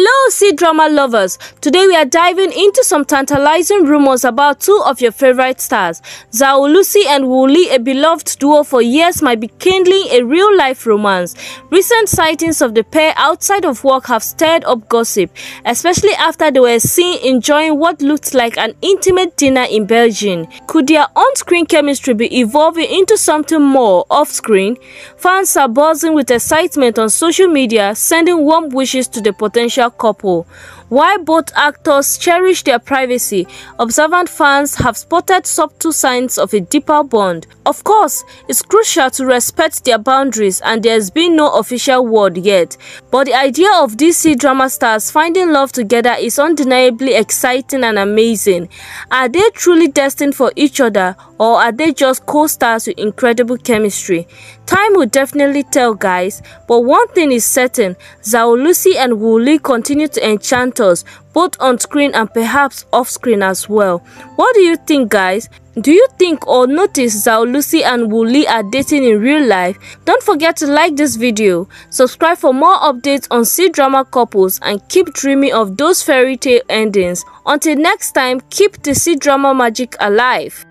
Hello, C-drama lovers! Today we are diving into some tantalizing rumors about two of your favorite stars. Zhao Lusi and Wu Lei, a beloved duo for years, might be kindling a real-life romance. Recent sightings of the pair outside of work have stirred up gossip, especially after they were seen enjoying what looked like an intimate dinner in Belgium. Could their on-screen chemistry be evolving into something more off-screen? Fans are buzzing with excitement on social media, sending warm wishes to the potential couple. While both actors cherish their privacy, observant fans have spotted subtle signs of a deeper bond. Of course, it's crucial to respect their boundaries and there's been no official word yet. But the idea of DC drama stars finding love together is undeniably exciting and amazing. Are they truly destined for each other or are they just co-stars with incredible chemistry? Time will definitely tell guys, but one thing is certain, Zhao Lusi and Wu Lei continue to enchant us both on screen and perhaps off screen as well. What do you think guys? Do you think or notice Zhao Lusi and Wu Lei are dating in real life? Don't forget to like this video, subscribe for more updates on C-drama couples and keep dreaming of those fairy tale endings. Until next time, keep the C-drama magic alive.